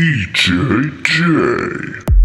DJ J.